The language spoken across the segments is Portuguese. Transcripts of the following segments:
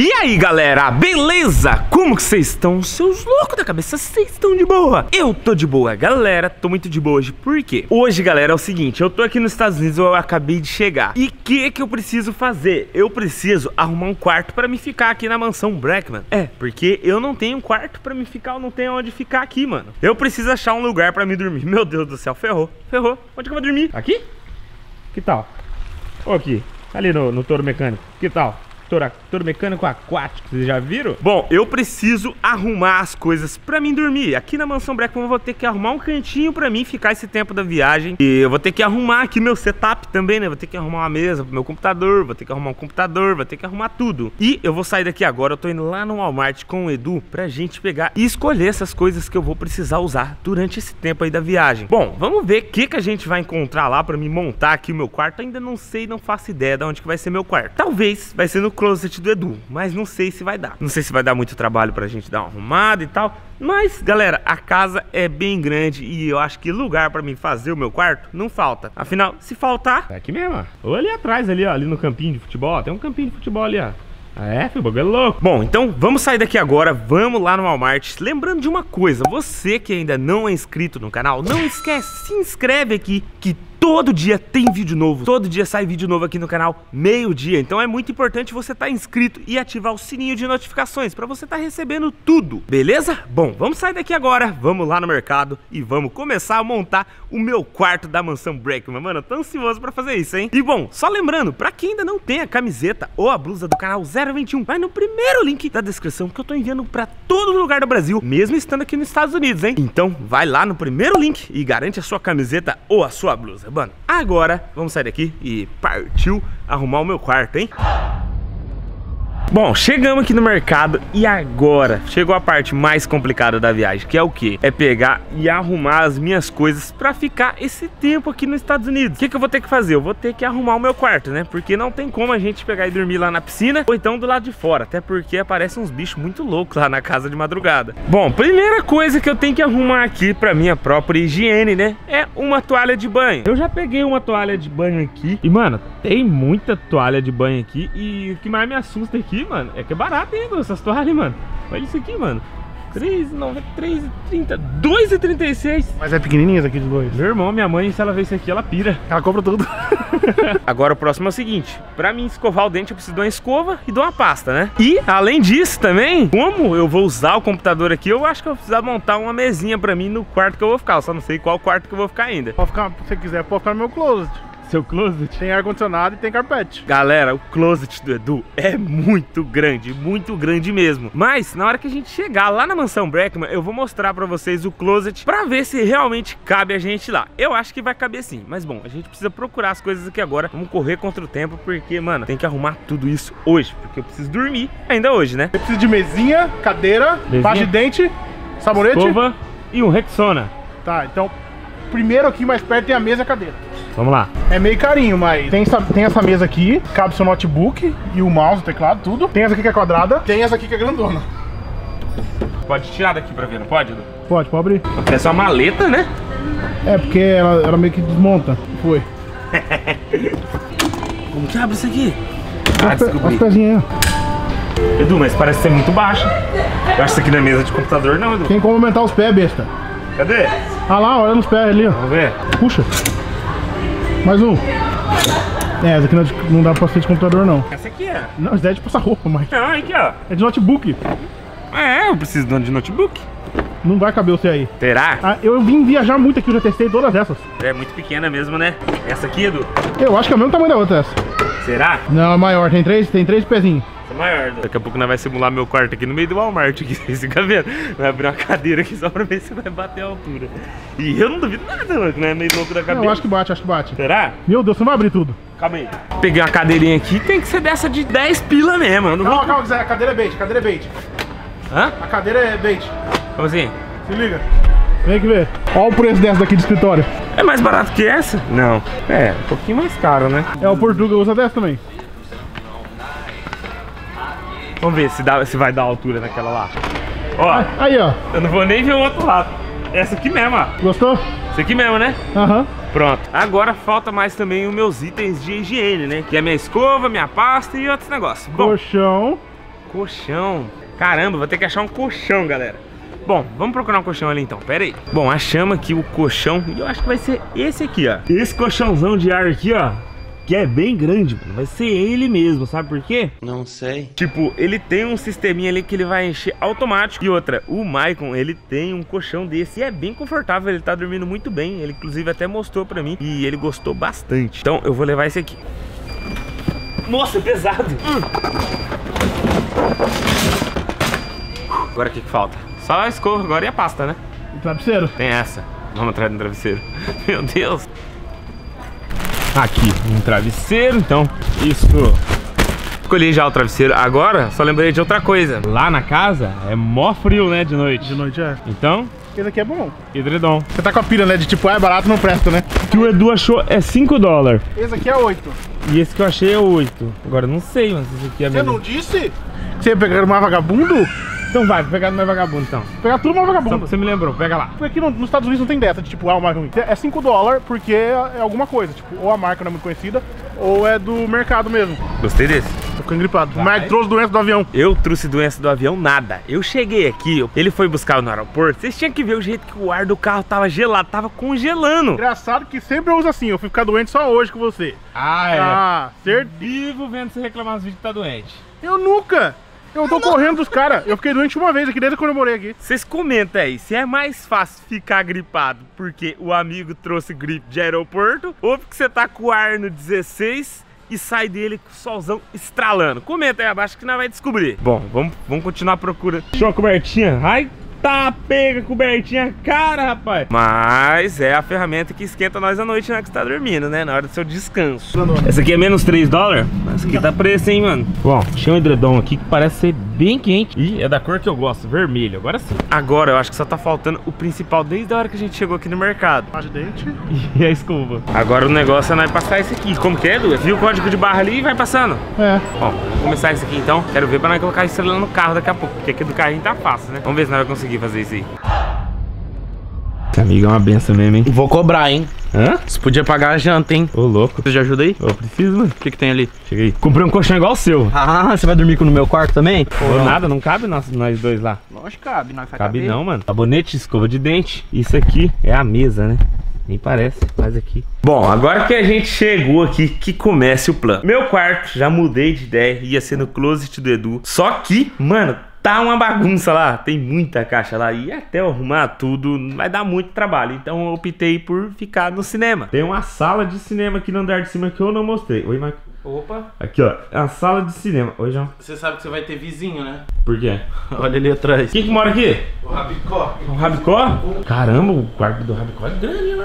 E aí galera, beleza? Como que vocês estão? Seus loucos da cabeça, vocês estão de boa? Eu tô de boa, galera, tô muito de boa hoje, por quê? Hoje, galera, é o seguinte, eu tô aqui nos Estados Unidos, eu acabei de chegar E o que que eu preciso fazer? Eu preciso arrumar um quarto pra me ficar aqui na mansão Brackman É, porque eu não tenho um quarto pra me ficar, eu não tenho onde ficar aqui, mano Eu preciso achar um lugar pra me dormir Meu Deus do céu, ferrou, ferrou Onde que eu vou dormir? Aqui? Que tal? Ou aqui, ali no, no touro mecânico, que tal? Touro mecânico aquático, vocês já viram? Bom, eu preciso arrumar as coisas pra mim dormir. Aqui na Mansão Breckman eu vou ter que arrumar um cantinho pra mim ficar esse tempo da viagem. E eu vou ter que arrumar aqui meu setup também, né? Vou ter que arrumar uma mesa pro meu computador, vou ter que arrumar um computador, vou ter que arrumar tudo. E eu vou sair daqui agora, eu tô indo lá no Walmart com o Edu pra gente pegar e escolher essas coisas que eu vou precisar usar durante esse tempo aí da viagem. Bom, vamos ver o que, que a gente vai encontrar lá pra me montar aqui o meu quarto. Ainda não sei, não faço ideia de onde que vai ser meu quarto. Talvez vai ser no closet do Edu, mas não sei se vai dar. Não sei se vai dar muito trabalho pra gente dar uma arrumada e tal. Mas, galera, a casa é bem grande e eu acho que lugar pra mim fazer o meu quarto não falta. Afinal, se faltar, é aqui mesmo, ó. Ou ali atrás, ali, ó, ali no campinho de futebol. Ó, tem um campinho de futebol ali, ó. Ah, é, filho, bagulho é louco. Bom, então vamos sair daqui agora, vamos lá no Walmart. Lembrando de uma coisa, você que ainda não é inscrito no canal, não esquece, se inscreve aqui que Todo dia tem vídeo novo, todo dia sai vídeo novo aqui no canal, meio dia. Então é muito importante você estar tá inscrito e ativar o sininho de notificações para você estar tá recebendo tudo, beleza? Bom, vamos sair daqui agora, vamos lá no mercado e vamos começar a montar o meu quarto da mansão Breakman. Mano, eu tô ansioso para fazer isso, hein? E bom, só lembrando, para quem ainda não tem a camiseta ou a blusa do canal 021, vai no primeiro link da descrição que eu tô enviando para todo lugar do Brasil, mesmo estando aqui nos Estados Unidos, hein? Então vai lá no primeiro link e garante a sua camiseta ou a sua blusa. Mano, agora vamos sair daqui e partiu arrumar o meu quarto, hein? Bom, chegamos aqui no mercado e agora chegou a parte mais complicada da viagem, que é o que? É pegar e arrumar as minhas coisas pra ficar esse tempo aqui nos Estados Unidos. O que, que eu vou ter que fazer? Eu vou ter que arrumar o meu quarto, né? Porque não tem como a gente pegar e dormir lá na piscina ou então do lado de fora, até porque aparecem uns bichos muito loucos lá na casa de madrugada. Bom, primeira coisa que eu tenho que arrumar aqui pra minha própria higiene, né? É uma toalha de banho. Eu já peguei uma toalha de banho aqui e, mano, tem muita toalha de banho aqui e o que mais me assusta aqui mano, é que é barato, hein, essas toalhas, mano. Olha isso aqui, mano. 3,90, 3,30, 2,36 Mas é pequenininha essa aqui de dois. Meu irmão, minha mãe, se ela ver isso aqui, ela pira. Ela compra tudo. Agora o próximo é o seguinte. Pra mim escovar o dente eu preciso de uma escova e de uma pasta, né? E, além disso também, como eu vou usar o computador aqui Eu acho que eu vou precisar montar uma mesinha pra mim no quarto que eu vou ficar. Eu só não sei qual quarto que eu vou ficar ainda. Pode ficar, se você quiser, pode ficar no meu closet seu closet? Tem ar-condicionado e tem carpete. Galera, o closet do Edu é muito grande, muito grande mesmo. Mas, na hora que a gente chegar lá na mansão Breckman, eu vou mostrar pra vocês o closet pra ver se realmente cabe a gente lá. Eu acho que vai caber sim, mas bom, a gente precisa procurar as coisas aqui agora. Vamos correr contra o tempo, porque, mano, tem que arrumar tudo isso hoje, porque eu preciso dormir ainda hoje, né? Eu preciso de mesinha, cadeira, pasta de dente, sabonete. Escova e um Rexona. Tá, então, primeiro aqui mais perto tem a mesa e a cadeira. Vamos lá. É meio carinho, mas tem essa, tem essa mesa aqui, cabe seu notebook e o mouse, o teclado, tudo. Tem essa aqui que é quadrada, tem essa aqui que é grandona. Pode tirar daqui pra ver, não pode, Edu? Pode, pode abrir. Parece uma maleta, né? É, porque ela, ela meio que desmonta. Foi. Como que abre isso aqui? Ah, descobri. As pezinhas Edu, mas parece ser muito baixo. Eu acho que isso aqui não é mesa de computador, não, Edu. Tem como aumentar os pés, besta. Cadê? Ah lá, olha nos pés ali, ó. Vamos ver. Puxa. Mais um. É, essa aqui não, é de, não dá pra ser de computador, não. Essa aqui é. Não, essa é de passar roupa, mas. Não, aqui, ó. É de notebook. É, eu preciso de notebook. Não vai caber você aí. Terá? Ah, eu vim viajar muito aqui, eu já testei todas essas. É muito pequena mesmo, né? Essa aqui, Edu? Eu acho que é o mesmo tamanho da outra essa. Será? Não, é maior, tem três, tem três pezinhos. Maior. Daqui a pouco nós vai simular meu quarto aqui no meio do Walmart, aqui, vocês ficam vendo? Vai abrir uma cadeira aqui só pra ver se vai bater a altura. E eu não duvido nada, mano, que não é meio louco da cabeça. Eu acho que bate, acho que bate. Será? Meu Deus, você não vai abrir tudo. Calma aí. Peguei uma cadeirinha aqui, tem que ser dessa de 10 pila mesmo. Eu não calma, vou... calma, Zé, a cadeira é bait, a cadeira é bait. Hã? A cadeira é bait. Como assim? Se liga. Vem aqui ver. Olha o preço dessa daqui de escritório. É mais barato que essa? Não. É, um pouquinho mais caro, né? É, o Portugal usa dessa também. Vamos ver se, dá, se vai dar altura naquela lá. Ó. Aí, ó. Eu não vou nem ver o outro lado. Essa aqui mesmo, ó. Gostou? Essa aqui mesmo, né? Aham. Uhum. Pronto. Agora falta mais também os meus itens de higiene, né? Que é minha escova, minha pasta e outros negócios. Bom, Colchão. colchão. Caramba, vou ter que achar um colchão, galera. Bom, vamos procurar um colchão ali então, pera aí. Bom, achamos aqui o colchão e eu acho que vai ser esse aqui, ó. Esse colchãozão de ar aqui, ó. Que é bem grande, mano. Vai ser ele mesmo, sabe por quê? Não sei. Tipo, ele tem um sisteminha ali que ele vai encher automático. E outra, o Maicon, ele tem um colchão desse. E é bem confortável, ele tá dormindo muito bem. Ele inclusive até mostrou pra mim. E ele gostou bastante. Então eu vou levar esse aqui. Nossa, é pesado. Agora o que, que falta? Só a escova agora e a pasta, né? O travesseiro. Tem essa. Vamos atrás do travesseiro. Meu Deus. Aqui, um travesseiro, então. Isso. Escolhi já o travesseiro. Agora, só lembrei de outra coisa. Lá na casa é mó frio, né, de noite. De noite é. Então, Esse aqui é bom. edredom. Você tá com a pira, né? De tipo, ah, é barato, não presta, né? O que o Edu achou é 5 dólares. Esse aqui é 8. E esse que eu achei é 8. Agora, não sei, mas esse aqui é Você mesmo. não disse você ia pegar mais vagabundo? Então vai, vou pegar no meu vagabundo, então. Pegar tudo mais Só vagabundo. que você me lembrou, pega lá. Porque aqui no- nos Estados Unidos não tem dessa, de tipo, ah, o mais ruim. É 5 dólares porque é alguma coisa. Tipo, ou a marca não é muito conhecida, ou é do mercado mesmo. Gostei desse. Tô ficando gripado. O Mike trouxe doença do avião. Eu trouxe doença do avião, nada. Eu cheguei aqui, ele foi buscar eu no aeroporto. Vocês tinham que ver o jeito que o ar do carro tava gelado, tava congelando. Engraçado que sempre eu uso assim, eu fui ficar doente só hoje com você. Ah, Ah, certo? Vivo vendo você reclamar nos vídeos que tá doente. Eu nunca! Eu tô correndo dos caras. Eu fiquei doente uma vez aqui desde quando eu morei aqui. Vocês comentam aí se é mais fácil ficar gripado porque o amigo trouxe gripe de aeroporto ou porque você tá com o ar no 16 e sai dele com o solzão estralando. Comenta aí abaixo que nós vai descobrir. Bom, vamos, vamos continuar a procura. Show a cobertinha. Ai, tá pega cobertinha cara, rapaz. Mas é a ferramenta que esquenta nós à noite na hora que você tá dormindo, né? Na hora do seu descanso. Essa aqui é menos 3 dólares? Essa aqui tá preço, hein, mano? Bom, tinha um edredom aqui que parece ser bem quente. E é da cor que eu gosto, vermelho. Agora sim. Agora eu acho que só tá faltando o principal desde a hora que a gente chegou aqui no mercado. De dente. E a escova. Agora o negócio é nós passar esse aqui. Como que é, Edu? Viu o código de barra ali e vai passando. É. Bom, vamos começar esse aqui então. Quero ver pra nós colocar estrela no carro daqui a pouco. Porque aqui do carrinho tá fácil, né? Vamos ver se nós vamos conseguir fazer isso aí. Esse amigo é uma benção mesmo, hein? Vou cobrar, hein? Hã? Você podia pagar a janta, hein? Ô, louco. Você já ajuda aí? Ô, preciso, mano. O que, que tem ali? Cheguei. Comprei um colchão igual o seu. Ah, você vai dormir no meu quarto também? Ou nada, não cabe nós, nós dois lá. Lógico que cabe, nós Cabe caber. não, mano. Sabonete, escova de dente. Isso aqui é a mesa, né? Nem parece, mas aqui. Bom, agora que a gente chegou aqui, que comece o plano. Meu quarto, já mudei de ideia, ia ser no closet do Edu. Só que, mano, tá uma bagunça lá. Tem muita caixa lá e até eu arrumar tudo vai dar muito trabalho. Então eu optei por ficar no cinema. Tem uma sala de cinema aqui no andar de cima que eu não mostrei. Oi, Marco. Opa, Aqui, ó. É a sala de cinema. Oi, João. você sabe que você vai ter vizinho, né? Por quê? Olha ali atrás. Quem que mora aqui? O Rabicó. O Rabicó? Caramba, o quarto do Rabicó é grande, meu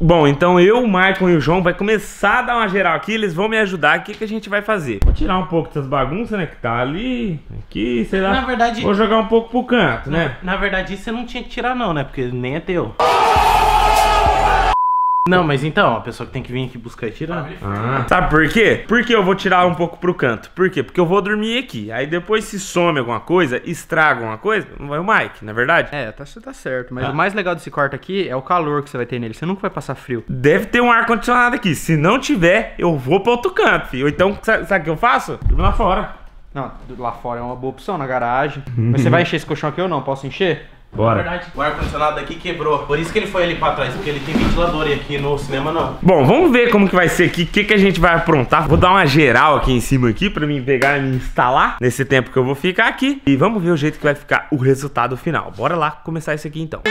Bom, então eu, o Maicon e o João vai começar a dar uma geral aqui, eles vão me ajudar. O que, que a gente vai fazer? Vou tirar um pouco dessas bagunças, né? Que tá ali, aqui, sei lá. Na verdade- Vou jogar um pouco pro canto, né? Na verdade, isso você não tinha que tirar não, né? Porque nem é teu. Não, mas então, a pessoa que tem que vir aqui buscar e tirar. Ah. Sabe por quê? Porque eu vou tirar um pouco pro canto. Por quê? Porque eu vou dormir aqui. Aí depois se some alguma coisa, estraga alguma coisa, não vai o Mike, não é verdade? É, tá, você tá certo. Mas Ah. o mais legal desse quarto aqui é o calor que você vai ter nele. Você nunca vai passar frio. Deve ter um ar-condicionado aqui. Se não tiver, eu vou pro outro canto, filho. Ou então, sabe sabe o que eu faço? Durmo lá fora. Não, lá fora é uma boa opção, na garagem. Mas você vai encher esse colchão aqui ou não? Posso encher? Na Bora. verdade, o ar-condicionado daqui quebrou. Por isso que ele foi ali pra trás, porque ele tem ventilador e aqui no cinema não. Bom, vamos ver como que vai ser aqui, o que, que a gente vai aprontar. Vou dar uma geral aqui em cima aqui pra mim pegar e me instalar nesse tempo que eu vou ficar aqui. E vamos ver o jeito que vai ficar o resultado final. Bora lá começar isso aqui então.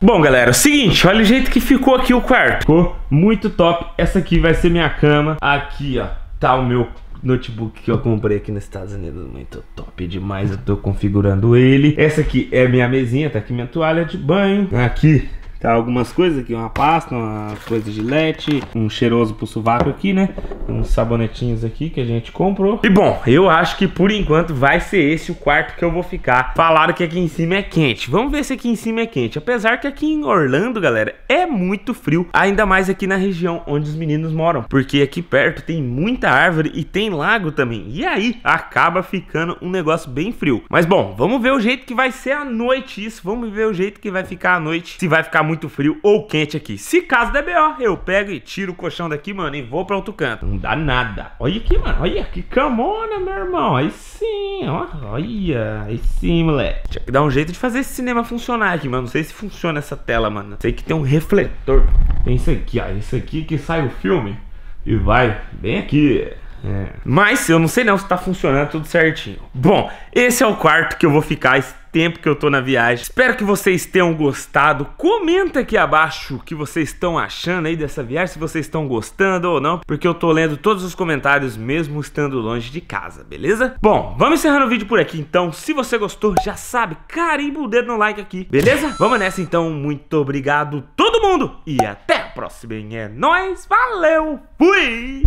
Bom, galera, é o seguinte, olha o jeito que ficou aqui o quarto. Ficou muito top. Essa aqui vai ser minha cama. Aqui, ó, tá o meu notebook que eu comprei aqui nos Estados Unidos. Muito top demais. Eu tô configurando ele. Essa aqui é minha mesinha, tá aqui minha toalha de banho. Aqui Tá algumas coisas aqui, uma pasta, uma coisa de leite, um cheiroso pro sovaco aqui, né? Uns sabonetinhos aqui que a gente comprou. E bom, eu acho que por enquanto vai ser esse o quarto que eu vou ficar. Falaram que aqui em cima é quente. Vamos ver se aqui em cima é quente. Apesar que aqui em Orlando, galera, é muito frio. Ainda mais aqui na região onde os meninos moram. Porque aqui perto tem muita árvore e tem lago também. E aí acaba ficando um negócio bem frio. Mas bom, vamos ver o jeito que vai ser a noite isso. Vamos ver o jeito que vai ficar a noite. Se vai ficar muito frio ou quente aqui. Se caso der B.O., eu pego e tiro o colchão daqui, mano, e vou pra outro canto. Não dá nada. Olha aqui, mano. Olha que camona, meu irmão. Aí sim, ó. Olha. Aí sim, moleque. Tinha que dar um jeito de fazer esse cinema funcionar aqui, mano. Não sei se funciona essa tela, mano. Sei que tem um refletor. Tem isso aqui, ó. Isso aqui que sai o filme e vai bem aqui. É. Mas eu não sei não se tá funcionando tudo certinho. Bom, esse é o quarto que eu vou ficar esse tempo que eu tô na viagem. Espero que vocês tenham gostado. Comenta aqui abaixo o que vocês estão achando aí dessa viagem, se vocês estão gostando ou não, porque eu tô lendo todos os comentários mesmo estando longe de casa, beleza? Bom, vamos encerrando o vídeo por aqui então. Se você gostou, já sabe, carimba o dedo no like aqui, beleza? Vamos nessa então. Muito obrigado todo mundo e até próxima. hein? É nóis, valeu, fui!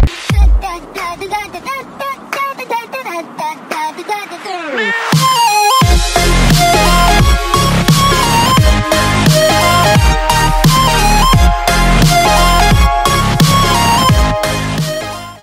da